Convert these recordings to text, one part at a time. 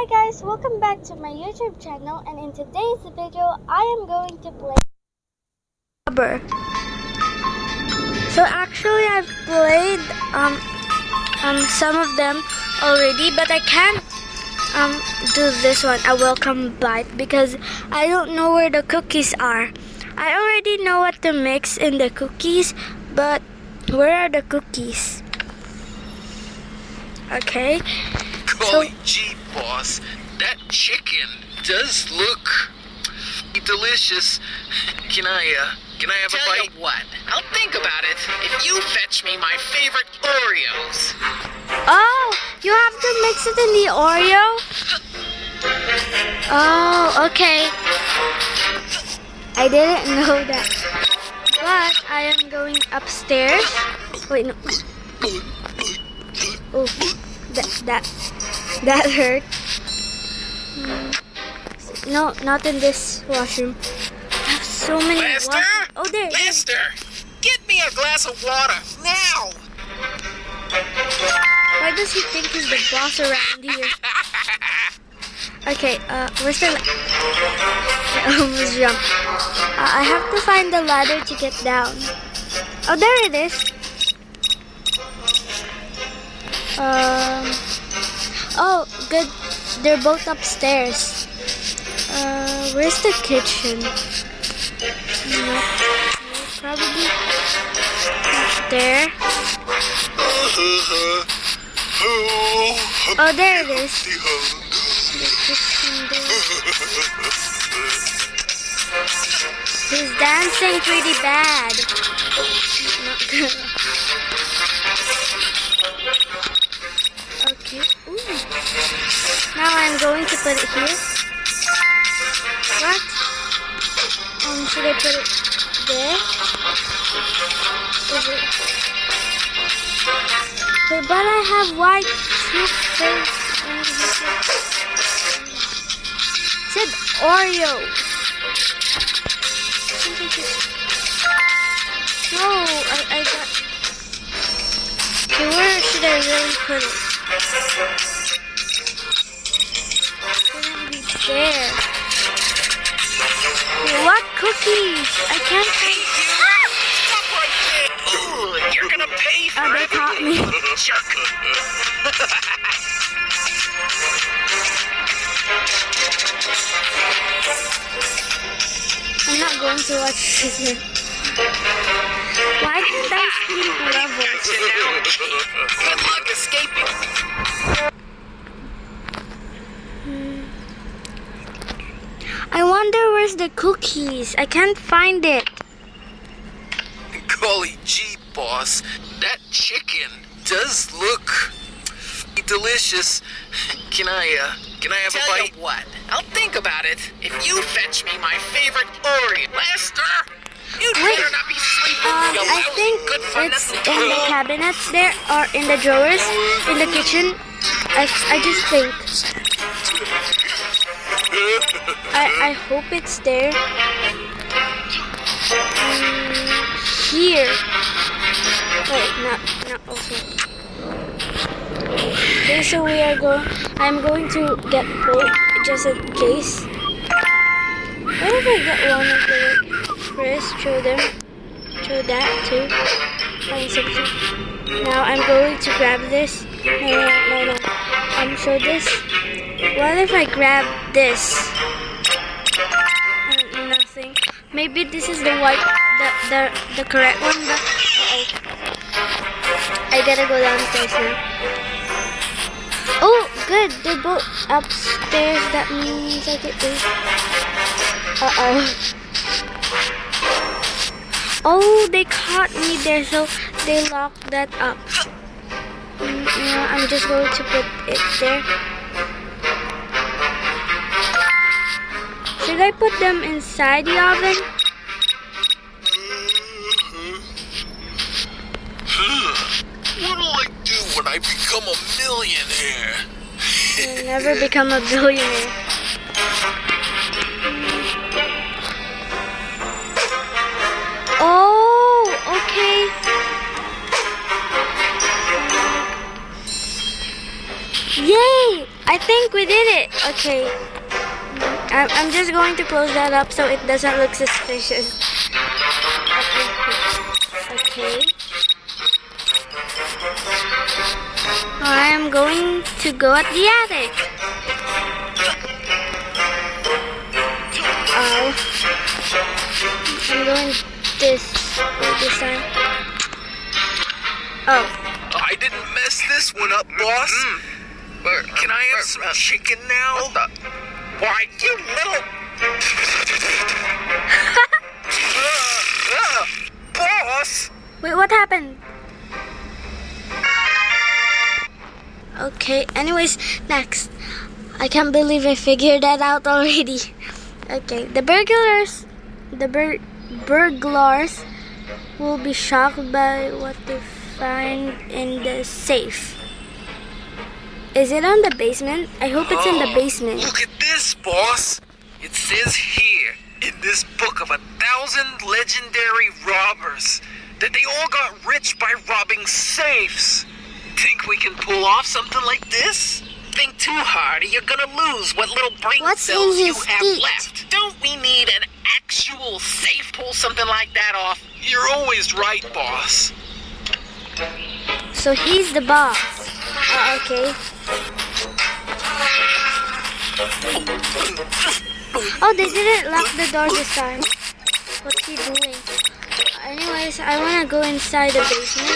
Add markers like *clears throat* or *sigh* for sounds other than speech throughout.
Hi guys, welcome back to my YouTube channel and in today's video I am going to play Robber. So actually I've played um um some of them already but I can't um do this one, a welcome bite because I don't know where the cookies are. I already know what to mix in the cookies but where are the cookies? Okay. Gee, boss, that chicken does look delicious. Can I, uh, can I have Tell a bite? you what, I'll think about it if you fetch me my favorite Oreos. Oh, you have to mix it in the Oreo? Oh, okay. I didn't know that. But I am going upstairs. Wait, no. Oh, that that that hurt. No, not in this washroom. I have so many. Lester? oh, there. there. Lester, get me a glass of water now. Why does he think he's the boss around here? *laughs* Okay, uh, where's the... I almost jumped. Uh, I have to find the ladder to get down. Oh, there it is. Um... Oh, good. They're both upstairs. Uh, where's the kitchen? No, probably there. Oh, there it is. He's dancing pretty bad. *laughs* Now I'm going to put it here. What? Um, should I put it there? Is it? Wait, but I have white toothpaste. It said Oreo. No, I, I got. Okay, where should I really put it? There. What cookies? I can't right you're gonna pay for Oh, they caught me. I'm not going to watch *laughs* this. Why did I levels? Where's the cookies. I can't find it. Golly gee, boss, that chicken does look delicious. Can I, uh, can I have Tell a you bite? what, I'll think about it if you fetch me my favorite Oreo. Lester, you'd Wait. better not be sleeping. Um, you I think good it's nothing. in the cabinets there or in the drawers in the kitchen. I, I just think. I, I hope it's there. Mm, here. Wait, not not also. Okay, so we are going. I'm going to get both just in case. What if I get one of the first? Show them. Show that too. Find something. Now I'm going to grab this. No, no, no, no. Um, show this. What if I grab this? Uh. Maybe this is the white, the the the correct one. But uh-oh. I gotta go downstairs now. Oh, good. They're both upstairs. That means I get this. Uh oh. Oh, they caught me there, so they locked that up. Mm, yeah, I'm just going to put it there. Should I put them inside the oven? What'll I do when I become a millionaire? You'll never become a billionaire. Oh, okay. Yay! I think we did it. Okay. I'm, I'm just going to close that up so it doesn't look suspicious. Okay. I am going to go at the attic. Oh. I'm going this way this time. Oh. I didn't mess this one up, boss. Can I have some chicken now? Why, you little. Uh, *laughs* boss! Wait, what happened? Okay, anyways, next. I can't believe I figured that out already. Okay, the burglars, the bur- burglars will be shocked by what they find in the safe. Is it on the basement? I hope it's in the oh, basement. Look at this, boss. It says here in this book of a thousand legendary robbers that they all got rich by robbing safes. Think we can pull off something like this? Think too hard or you're gonna lose what little brain What's cells you have feet? left. Don't we need an actual safe pull something like that off? You're always right, boss. So he's the boss. Uh, okay. Oh, they didn't lock the door this time. What's he doing? Anyways, I want to go inside the basement.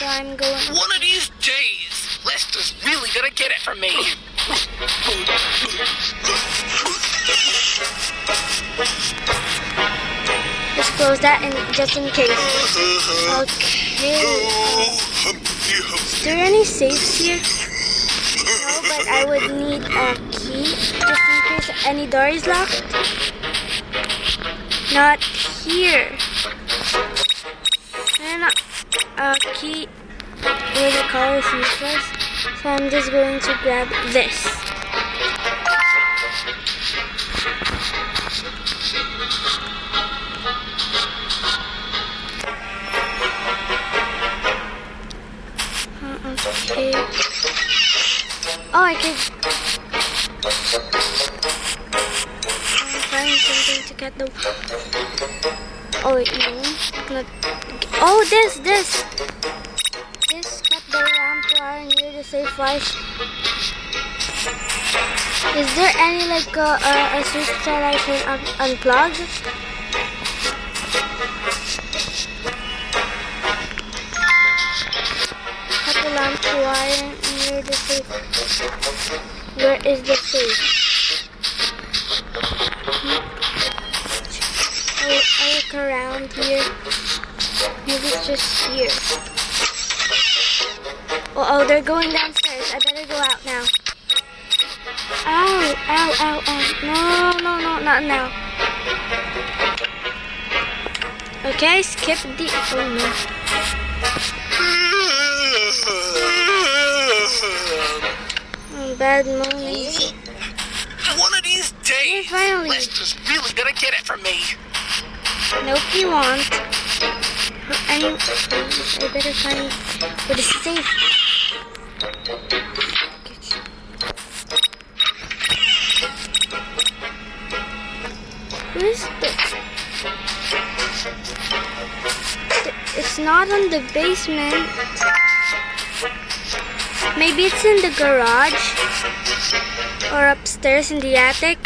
So I'm going. One of these days, Lester's really gonna get it from me. Just close that and just in case. Okay. Is there any safes here? No, but I would need a key just in case any door is locked. Not here. And uh, a key with a color is useless. So I'm just going to grab this. Can. I'm trying something to get the. Oh wait, no, not. Oh, this, this. This cut the lamp wire near the safe wires. Is there any like uh, uh, a switch that I can un- unplug? Cut the lamp wire near the safe. Where is the food? I, I look around here. Maybe it's just here. Oh, oh, they're going downstairs. I better go out now. Ow, ow, ow, ow. No, no, no, not now. Okay, skip the. Oh no. Bad morning. One of these days, finally. Lester's really gonna get it from me. Nope, you won't. I, I better find where the safe. Where's the- It's not on the basement. Maybe it's in the garage or upstairs in the attic.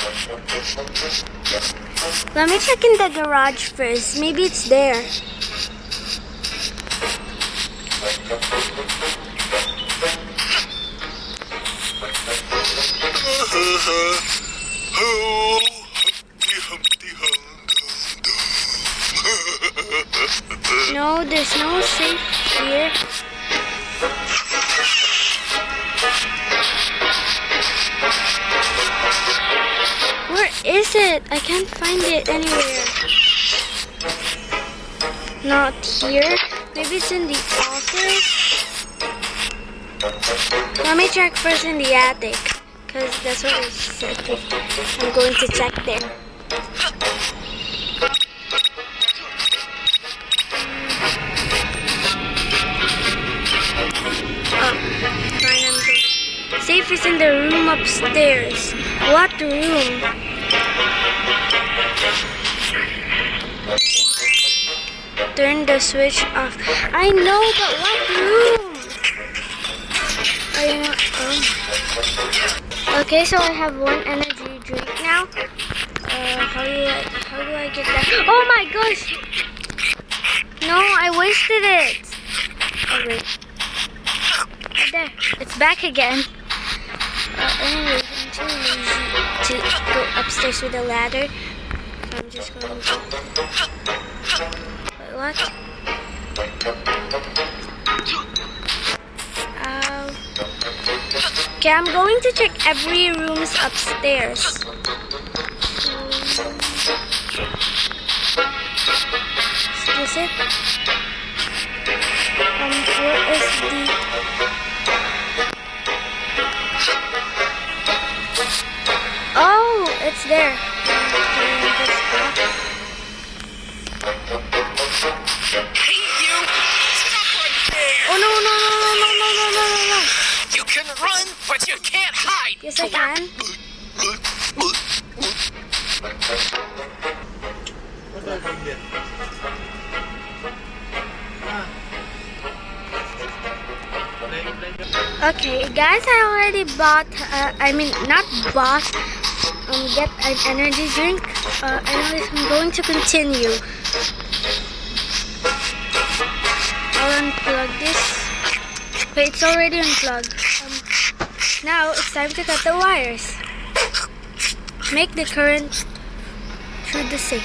Let me check in the garage first. Maybe it's there. *laughs* No, there's no safe here. Is it? I can't find it anywhere. Not here. Maybe it's in the office. Let me check first in the attic. Because that's what I said. I'm going to check there. Oh, safe is in the room upstairs. What room? Turn the switch off. I know, but what room? I know. Oh. Okay, so I have one energy drink now. Uh, how do I how do I get that? Oh my gosh! No, I wasted it. Oh wait. Right there. It's back again. Uh, anyways, I'm too lazy to go upstairs with a ladder. I'm just going to. What? Um. Okay, I'm going to check every room's upstairs. Is it? Um, where is the Oh, it's there. Hey, can. Okay, guys, I already bought. Uh, I mean, not bought. Um, get an energy drink. Uh, anyways, I'm going to continue. I'll unplug this. Wait, it's already unplugged. Now it's time to cut the wires. Make the current through the sink.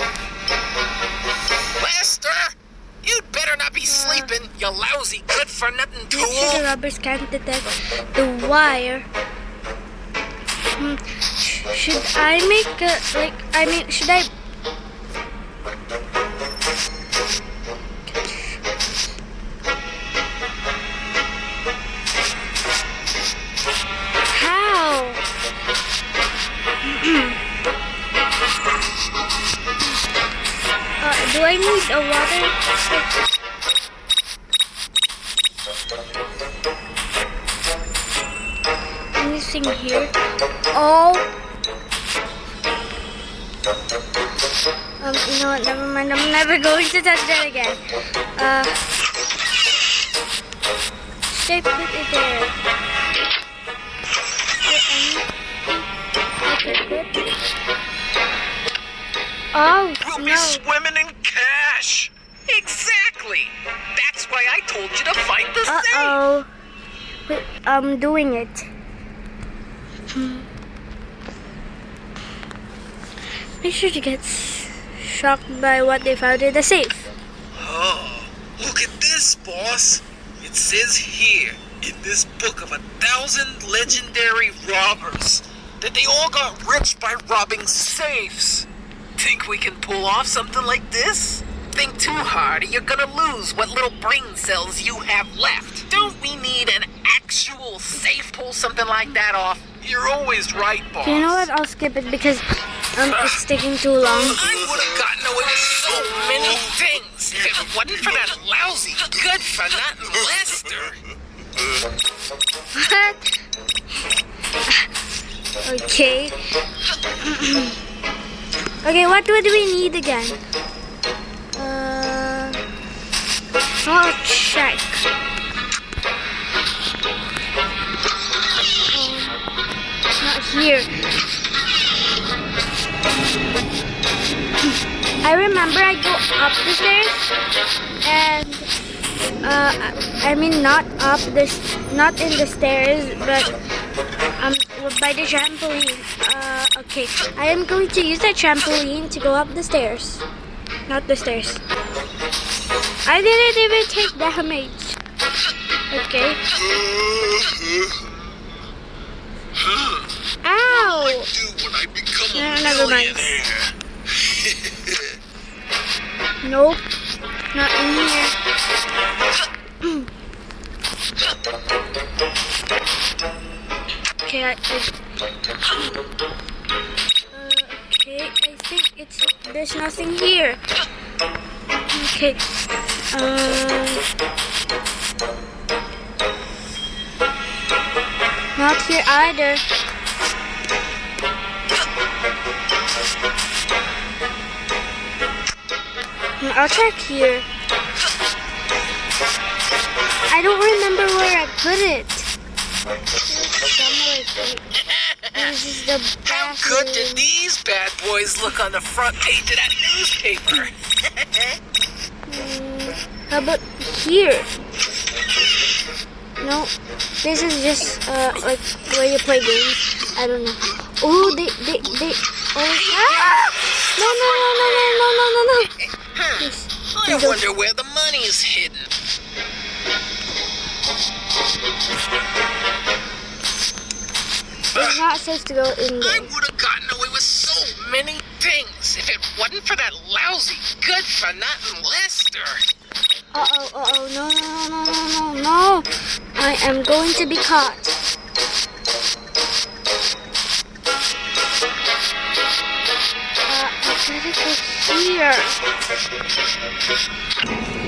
Lester! You'd better not be sleeping, you lousy good-for-nothing tool! Make sure the tool! rubbers can't detect the wire. Hmm. Should I make a like? I mean, should I? Do I need a water? anything here. Oh. Um, you know what? Never mind. I'm never going to touch that again. Uh, should I put it there I put? Oh no! swimming in cash. Exactly! That's why I told you to fight the Uh safe! oh. Wait, I'm doing it. Make sure to get shocked by what they found in the safe. Oh, look at this, boss. It says here in this book of a thousand legendary robbers that they all got rich by robbing safes. Think we can pull off something like this? Think too hard, you're gonna lose what little brain cells you have left. Don't we need an actual safe pull something like that off? You're always right, boss. You know what? I'll skip it because um, it's taking too long. I would have gotten away with so many things if it wasn't for that lousy, good for nothing Lester. What? okay. *laughs* okay, what would we need again? Uh, I'll check. Um, not here. I remember I go up the stairs and uh, I mean not up this, not in the stairs, but um by the trampoline. Uh, okay, I am going to use that trampoline to go up the stairs, not the stairs. I didn't even take damage. Okay. Ow! No, never mind. Nope. Not in here. *clears throat* okay, I, I, it's there's nothing here. Okay. Um. Not here either. I'll check here. I don't remember where I put it. This is the How good did these bad boys look on the front page of that newspaper? Mm, How about here? No, this is just uh like where you play games. I don't know. Oh, they they they. Oh, ah! No no no no no no no no no. Please, I please don't. wonder where the money's hidden. It's not supposed to go in I would have gotten away with so many things if it wasn't for that lousy, good for nothing Lester. Uh oh uh oh no no no no no no. I am going to be caught. Uh, I gotta go here.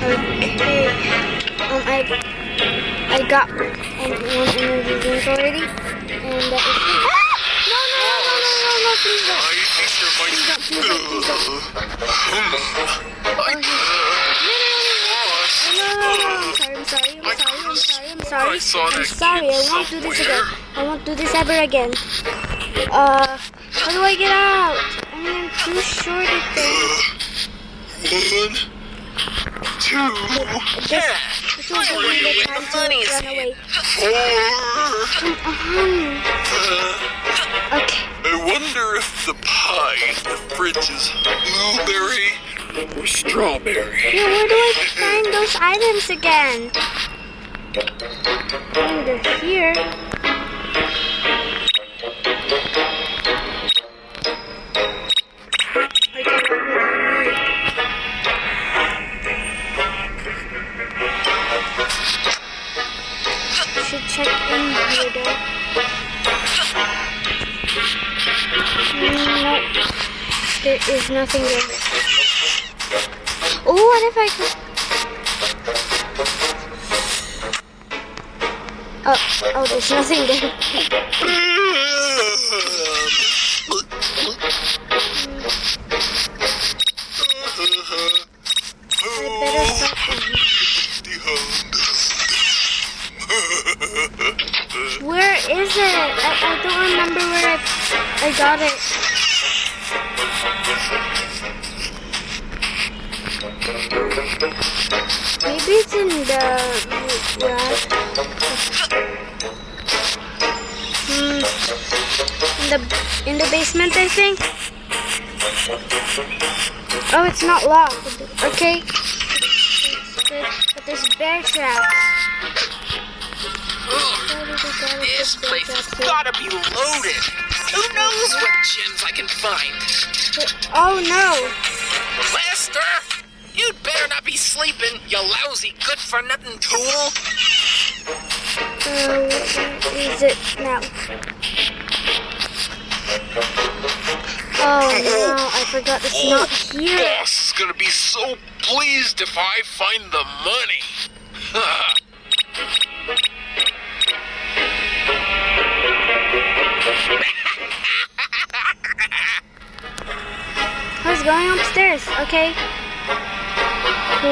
Okay. Um, I I got one energy drink already, and that is. Ah! No no no no no no no! Please don't! Don't! Please don't! Please don't! Oh, no no no no! I'm sorry! Sorry! I'm sorry! I won't do this again. I won't do this ever again. Uh, how do I get out? I mean, I'm too short of things. One, two, This, this will give me the time to run away. four. Come on. Okay. I wonder if the pie in the fridge is blueberry or strawberry. Yeah, where do I find those items again? They're here. Nothing there. Oh, what if I could? Oh, oh, there's nothing there. Where is it? I, I don't remember where I, I got it. Maybe it's in the yeah. Hmm. In the in the basement, I think. Oh, it's not locked. Okay. But there's bear traps. This place has gotta be loaded. Who knows what gems I can find? Oh no! Lester, you'd better not be sleeping, you lousy good-for-nothing tool. Uh, is it now? Oh no! I forgot it's not here. boss is gonna be so pleased if I find the money. I was going upstairs. Okay. *laughs*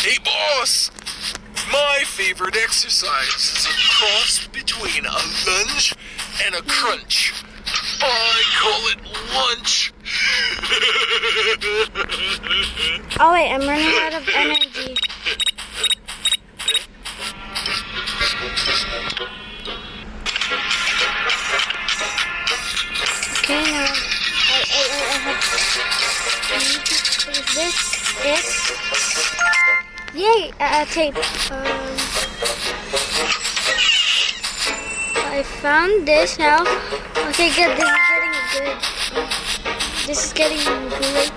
Hey, boss. My favorite exercise is a cross between a lunge and a crunch. I call it lunch. Oh wait, I'm running out of energy. This? It? Yay! A tape. Um, I found this now. Okay, good. This is getting good. This is getting great.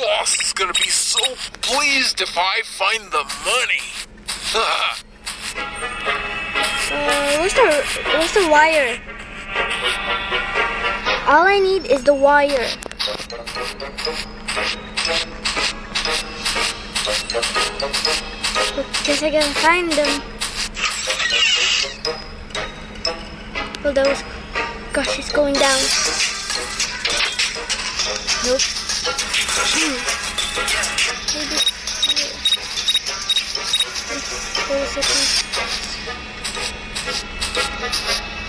Boss is gonna be so pleased if I find the money. *laughs* Uh, where's the where's the wire? All I need is the wire. Guess I gotta find them. Well, those. Gosh, it's going down. Nope. Hmm. Maybe. Wait a second.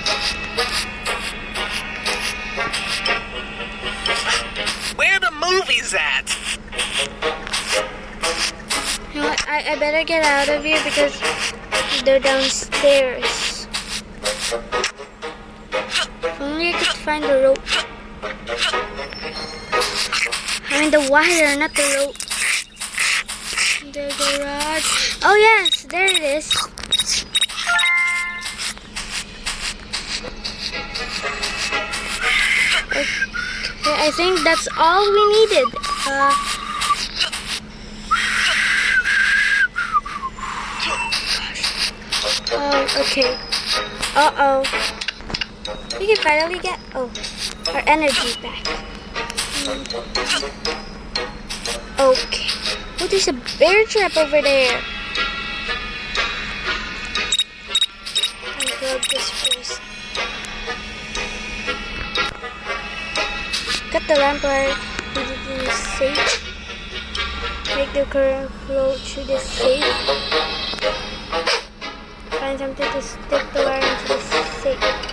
Movies at? You know what? I, I better get out of here because they're downstairs. If only I could find the rope. I mean the wire, not the rope. The garage. Oh yes, there it is. Okay, I think that's all we needed. Oh, okay. Uh oh. We can finally get oh our energy back. Hmm. Okay. Oh, there's a bear trap over there. First. Cut the lamp safe. Make the current flow through the safe. Find something to stick the wire into the safe.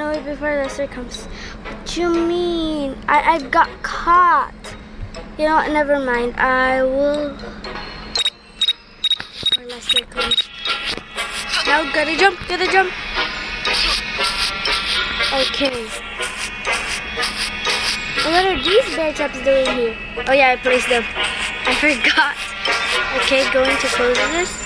Away before Lester comes. What you mean? I, I got caught. You know what? Never mind. I will. Before Lester comes. Now gotta jump, gotta jump. Okay. What are these bear traps doing here? Oh yeah, I placed them. I forgot. Okay, going to close this.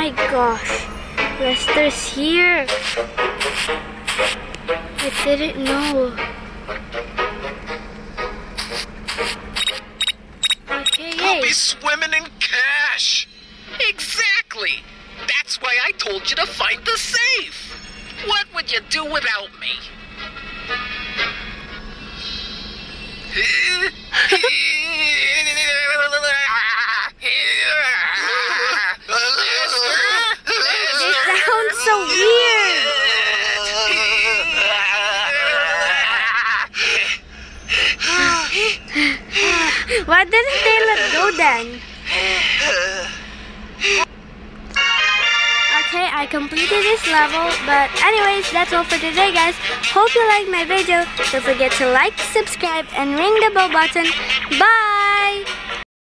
My gosh. Lester's here. I didn't know. Okay, We'll be swimming in cash. Exactly. That's why I told you to find the safe. What would you do without me? *laughs* *laughs* *laughs* So weird. *gasps* Why didn't they let go then? Okay, I completed this level, but anyways, that's all for today, guys. Hope you liked my video. Don't forget to like, subscribe, and ring the bell button. Bye!